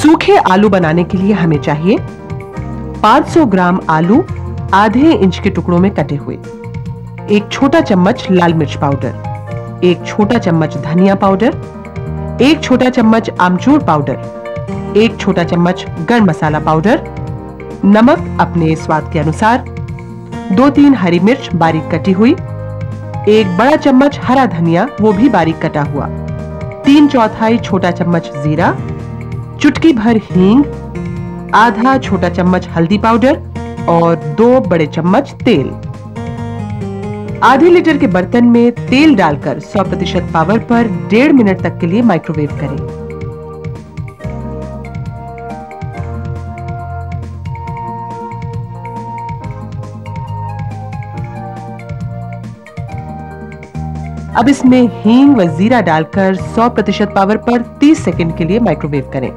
सूखे आलू बनाने के लिए हमें चाहिए 500 ग्राम आलू आधे इंच के टुकड़ों में कटे हुए, एक छोटा चम्मच लाल मिर्च पाउडर, एक छोटा चम्मच धनिया पाउडर, एक छोटा चम्मच आमचूर पाउडर, एक छोटा चम्मच गरम मसाला पाउडर, नमक अपने स्वाद के अनुसार, दो तीन हरी मिर्च बारीक कटी हुई, एक बड़ा चम्मच हरा धनिया, वो भी बारीक कटा हुआ, तीन चौथाई छोटा चम्मच जीरा चुटकी भर हींग, आधा छोटा चम्मच हल्दी पाउडर और दो बड़े चम्मच तेल। आधे लीटर के बर्तन में तेल डालकर 100 प्रतिशत पावर पर डेढ़ मिनट तक के लिए माइक्रोवेव करें। अब इसमें हींग व जीरा डालकर 100 प्रतिशत पावर पर 30 सेकंड के लिए माइक्रोवेव करें।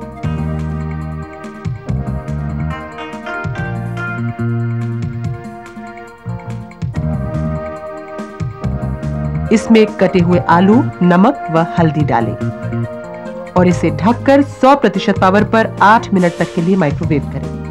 इसमें कटे हुए आलू, नमक व हल्दी डालें और इसे ढककर 100 प्रतिशत पावर पर 8 मिनट तक के लिए माइक्रोवेव करें।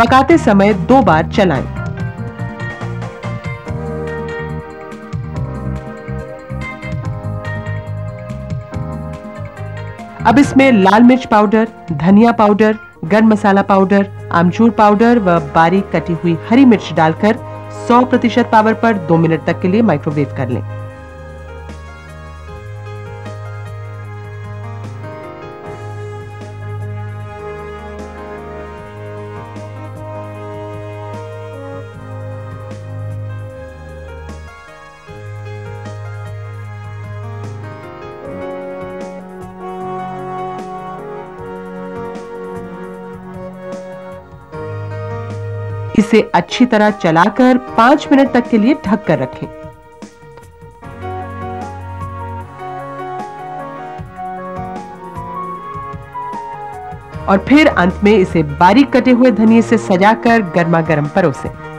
पकाते समय दो बार चलाएँ। अब इसमें लाल मिर्च पाउडर, धनिया पाउडर, गर्म मसाला पाउडर, आमचूर पाउडर व बारीक कटी हुई हरी मिर्च डालकर 100 प्रतिशत पावर पर दो मिनट तक के लिए माइक्रोवेव कर लें। इसे अच्छी तरह चलाकर पाँच मिनट तक के लिए ढक कर रखें और फिर अंत में इसे बारीक कटे हुए धनिए से सजाकर गर्मा गर्म परोसें।